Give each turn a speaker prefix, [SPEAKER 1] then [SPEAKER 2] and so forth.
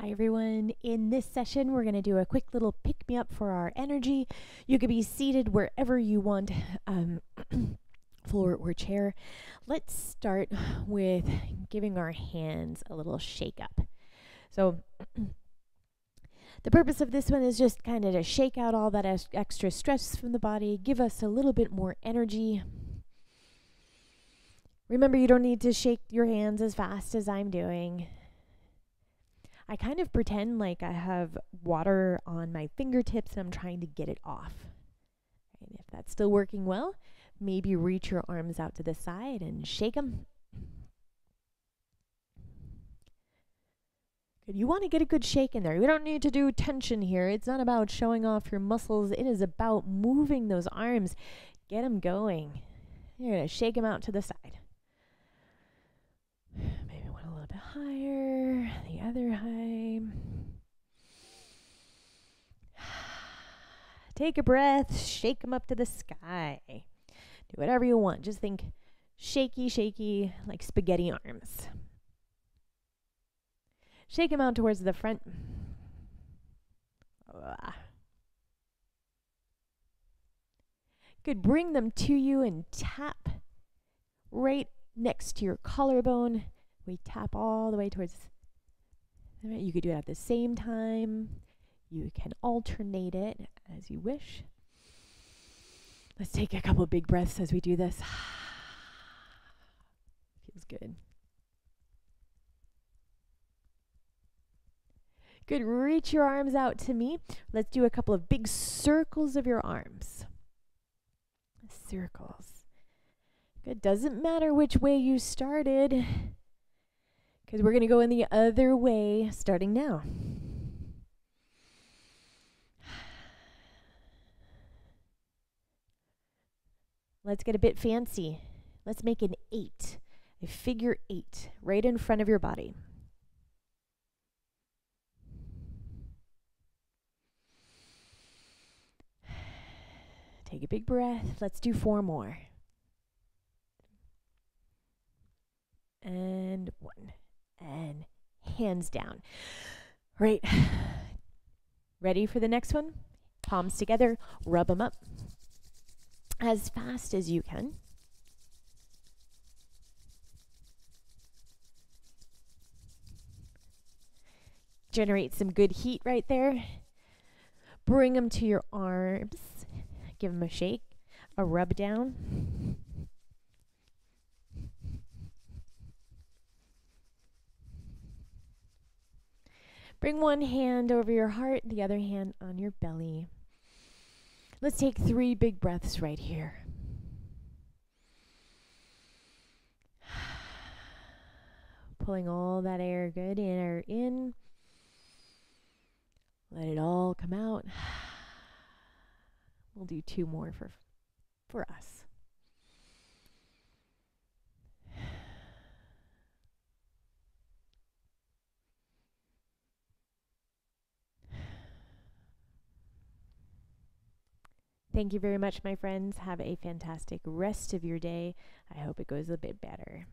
[SPEAKER 1] Hi, everyone. In this session, we're going to do a quick little pick me up for our energy. You could be seated wherever you want, um, floor or chair. Let's start with giving our hands a little shake up. So, the purpose of this one is just kind of to shake out all that extra stress from the body, give us a little bit more energy. Remember, you don't need to shake your hands as fast as I'm doing. I kind of pretend like I have water on my fingertips and I'm trying to get it off. And if that's still working well, maybe reach your arms out to the side and shake them. Good. You want to get a good shake in there. You don't need to do tension here. It's not about showing off your muscles. It is about moving those arms. Get them going. You're going to shake them out to the side. Maybe one a little bit higher, the other high. Take a breath, shake them up to the sky. Do whatever you want. Just think shaky, shaky, like spaghetti arms. Shake them out towards the front. Good. Bring them to you and tap right next to your collarbone. We tap all the way towards. You could do it at the same time. You can alternate it as you wish. Let's take a couple big breaths as we do this. Feels good. Good. Reach your arms out to me. Let's do a couple of big circles of your arms. Circles. It doesn't matter which way you started, because we're going to go in the other way starting now. Let's get a bit fancy. Let's make an eight, a figure eight, right in front of your body. Take a big breath. Let's do four more. and one and hands down. Right. Ready for the next one? Palms together, rub them up as fast as you can. Generate some good heat right there. Bring them to your arms. Give them a shake, a rub down. Bring one hand over your heart, the other hand on your belly. Let's take three big breaths right here. Pulling all that air good in air in. Let it all come out. We'll do two more for for us. Thank you very much, my friends. Have a fantastic rest of your day. I hope it goes a bit better.